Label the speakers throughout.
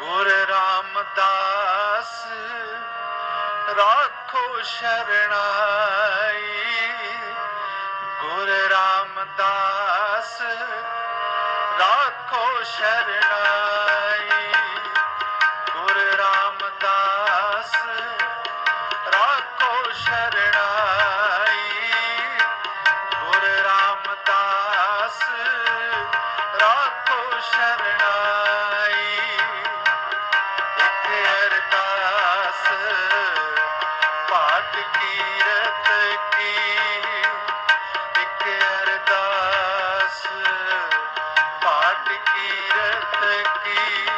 Speaker 1: ਗੁਰ ਰਾਮਦਾਸ ਰਾਖੋ ਸ਼ਰਣਾਈ। ਗੁਰ ਰਾਮਦਾਸ ਰਾਖੋ ਸ਼ਰਣਾਈ। ਗੁਰ ਰਾਮਦਾਸ ਰਾਖੋ ਸ਼ਰਣਾਈ। ਕੀਰਤ ਕੀ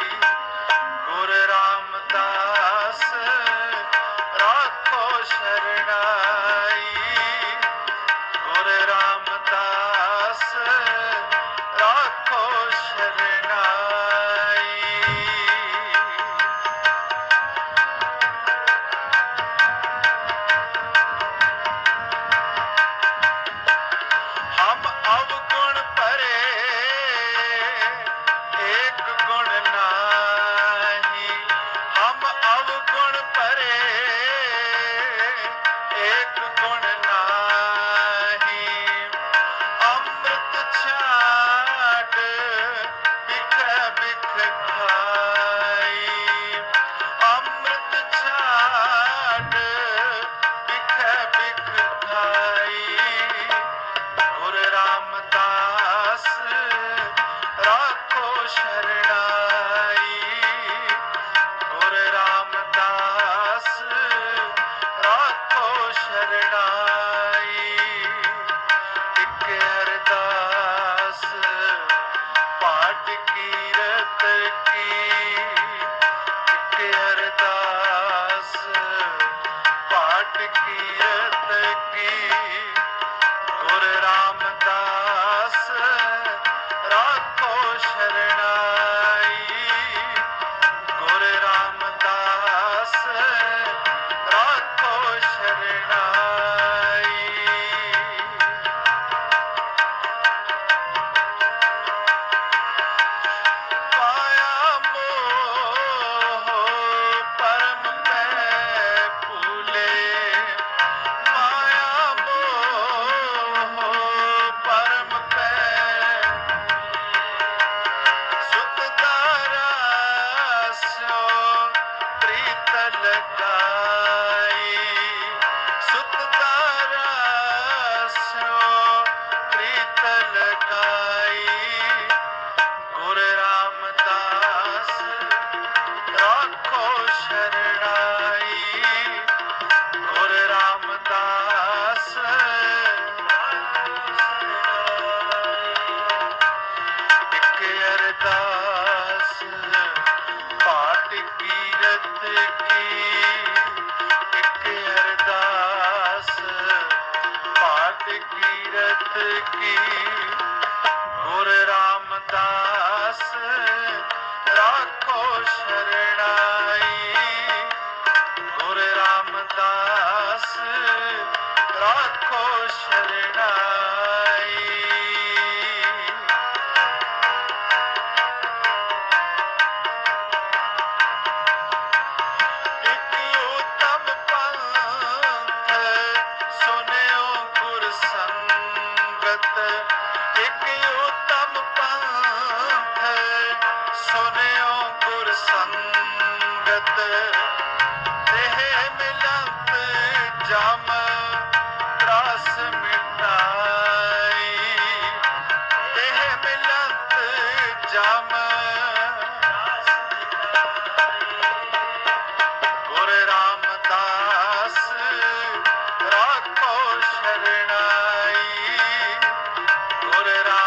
Speaker 1: ਦਾਸ ਪਾਟ ਕੀ ਅਰਦਾਸ ਪਾਟ ਕੀਰਤ ਕੀ। ਗੁਰ ਰਾਮਦਾਸ, ਰਾਖੋ ਸ਼ਰਣਾਈ। ਗੁਰ ਰਾਮਦਾਸ, ਰਾਖੋ ਸ਼ਰਣਾਈ। ਇੱਕ ਉਤਮ ਗੁਰ ਸੰਗਤ ਇਹ ਮਿਲਤ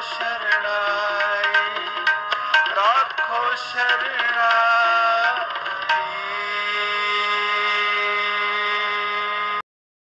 Speaker 1: ਸ਼ਰਣਾਈ ਰਾਖੋ ਸ਼ਰਣਾਈ